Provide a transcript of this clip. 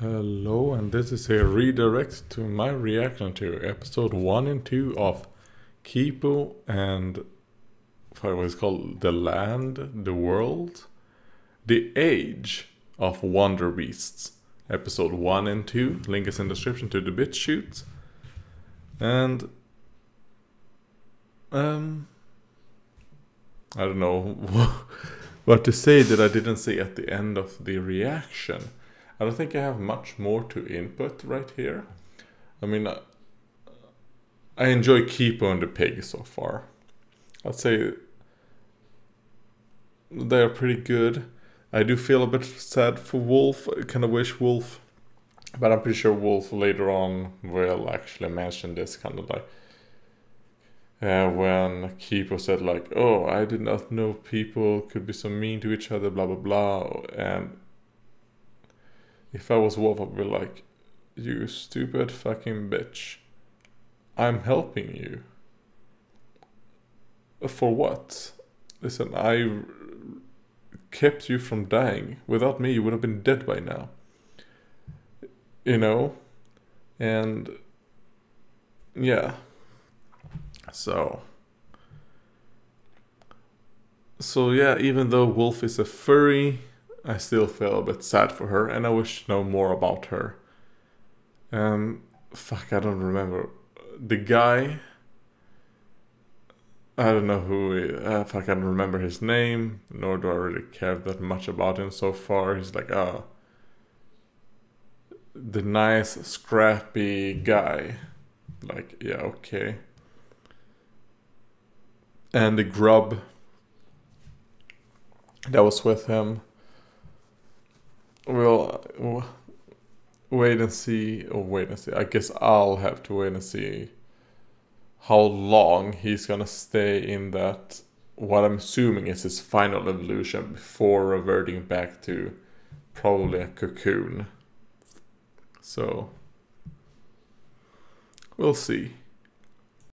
Hello, and this is a redirect to my reaction to episode 1 and 2 of Kipo and what was called The Land, The World, The Age of Wonder Beasts. Episode 1 and 2. Link is in the description to the BitChute. And um I don't know what to say that I didn't say at the end of the reaction. I don't think I have much more to input right here. I mean, I, enjoy Kipo and the pig so far. I'd say they're pretty good. I do feel a bit sad for Wolf. I kind of wish Wolf, but I'm pretty sure Wolf later on will actually mention this kind of like uh, when Kipo said like, "Oh, I did not know people could be so mean to each other," blah blah blah, and if I was Wolf, I'd be like, you stupid fucking bitch. I'm helping you. Uh, for what? Listen, I kept you from dying. Without me, you would have been dead by now. You know? And yeah. So. So yeah, even though Wolf is a furry, I still feel a bit sad for her, and I wish to know more about her. Um, fuck, I don't remember the guy. I don't know who. He, uh, fuck, I don't remember his name, nor do I really care that much about him so far. He's like, ah, the nice, scrappy guy. Like, yeah, okay. And the grub that was with him wait and see, or wait and see. I guess I'll have to wait and see how long he's gonna stay in that. What I'm assuming is his final evolution before reverting back to probably a cocoon. So we'll see.